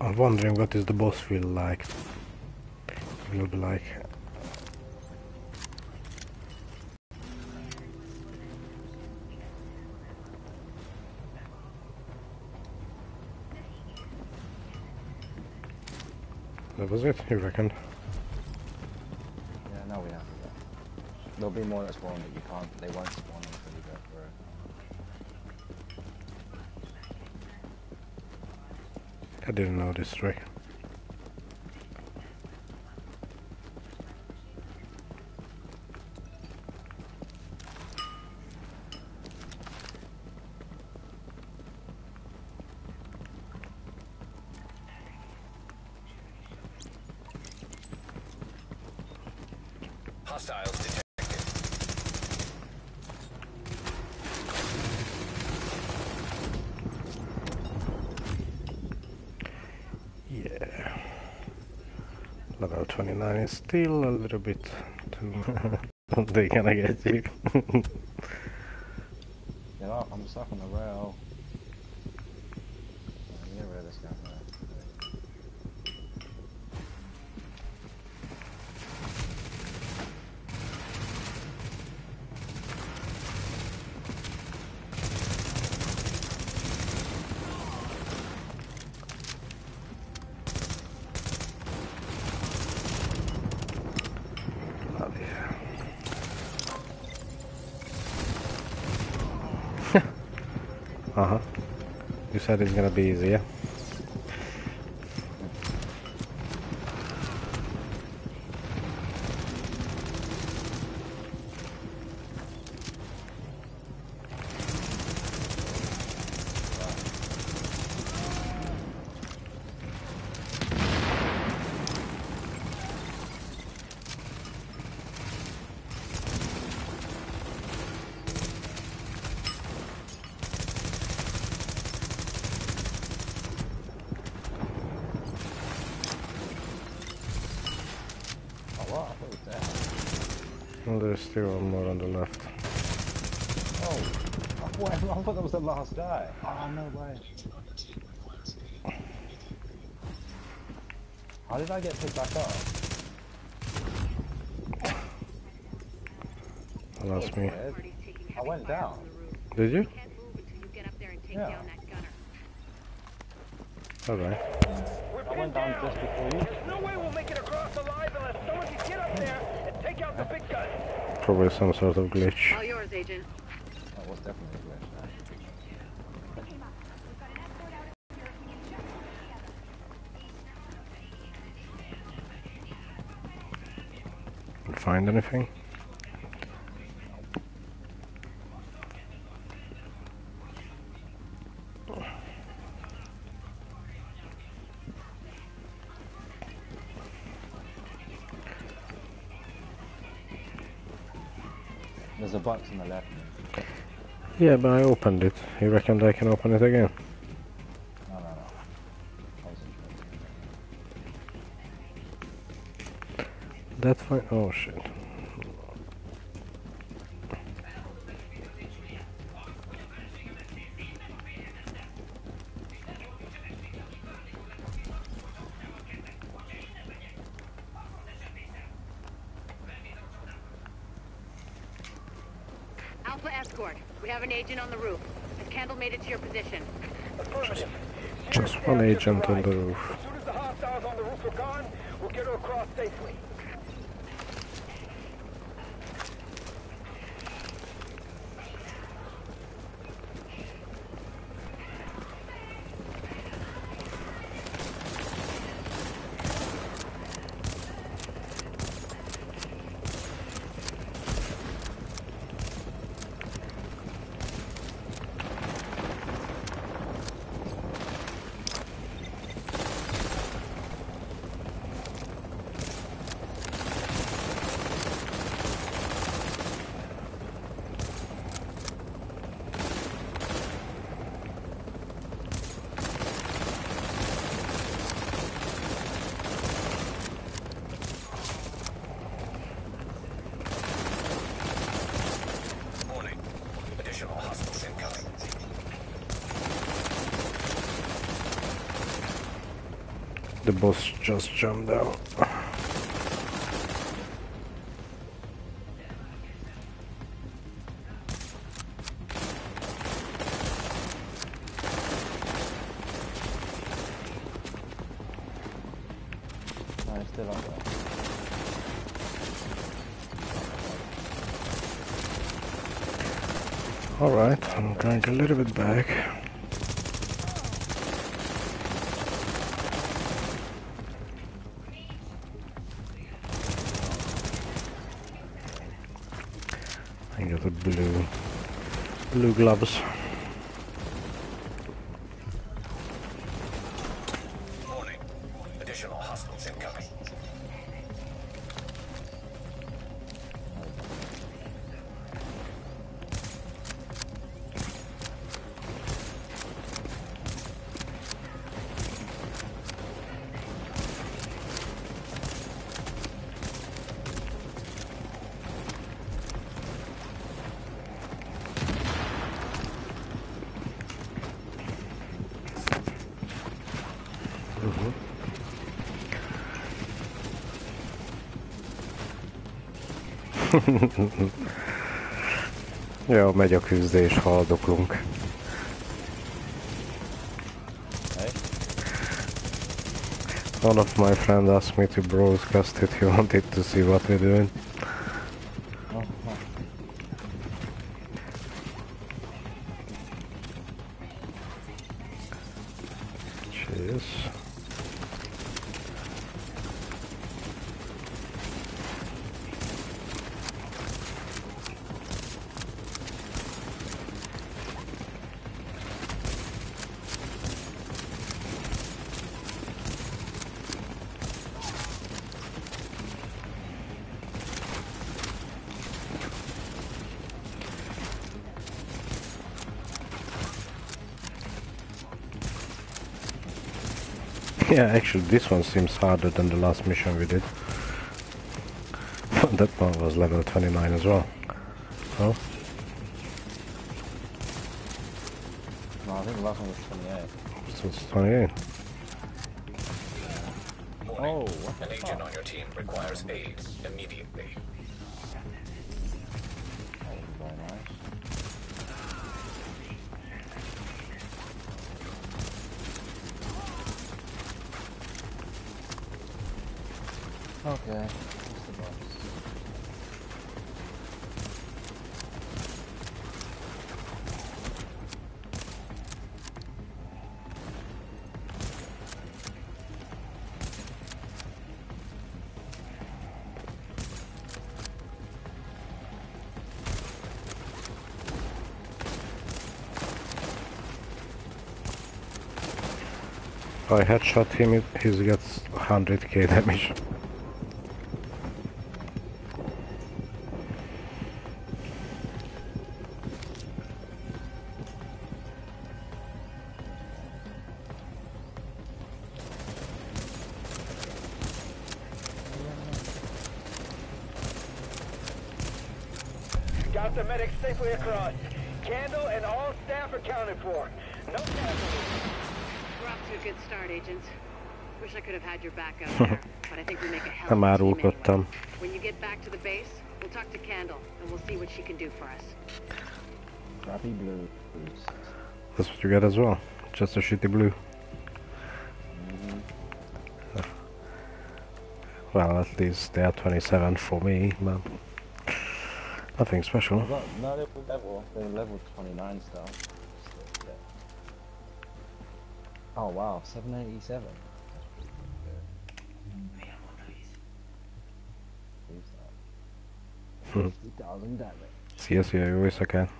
I'm wondering what is the boss feel like. Will be like. That was it, you reckon? Yeah, no, we have. There'll be more that spawn that you can't, they won't spawn I didn't know this trick. Hostiles detected. Yeah. 29 is still a little bit too... they gonna get you. You know, I'm stuck on the rail. Yeah, Get rid of this guy. first. Bloody hell. Uh-huh. You said it's gonna be easy, yeah? Oh, what? I was there. Well, there's still one more on the left. Oh, I thought, I thought that was the last guy. Oh, no way. How did I get picked back up? Well, that's me. Weird. I went down. Did you? Can't move you up there and take Yeah. down that gunner. Alright. I went down just before you. No way we'll make it across alive unless someone can get up there and take out the big gun. Probably some sort of glitch. All yours, Agent. Oh, that was definitely a glitch. Find anything? There's a box on the left. Yeah, but I opened it. You reckon I can open it again? No, no, no. I was interested. That's fine. Oh shit. Alpha escort. We have an agent on the roof. Has Kandel made it to your position? Affirmative. Just one agent on the roof. As soon as the hostiles on the roof are gone, we'll get her across safely. The boss just jumped there. Alright, I'm going a little bit back. I got the blue blue gloves. Ja, megy a küzdés, haldoklunk. One of my friends asked me to broadcast it, he wanted to see what we're doing. Cheers. Yeah, actually this one seems harder than the last mission we did. that one was level 29 as well. Oh, No, I think the last one was 28. so it's 28. Warning. Oh, what An agent on your team requires aid immediately. That was very nice. Okay? I headshot him, he gets 100k damage. Got the medic safely across. Kandel and all staff accounted for. No casualties. We're off to a good start, agents. Wish I could have had your backup there, but I think we make a hell of a team árulkodtam. anyway. When you get back to the base, we'll talk to Kandel, and we'll see what she can do for us. Crappy blues. That's what you get as well. Just a shitty blue. Mm-hmm. Well, at least they are 27 for me, but nothing special. No, they were level, they were level 29 still. Yeah. Oh wow, 787. That's hmm. pretty good. Use that. 50,000 damage. Szia, szia, jó éjszakát!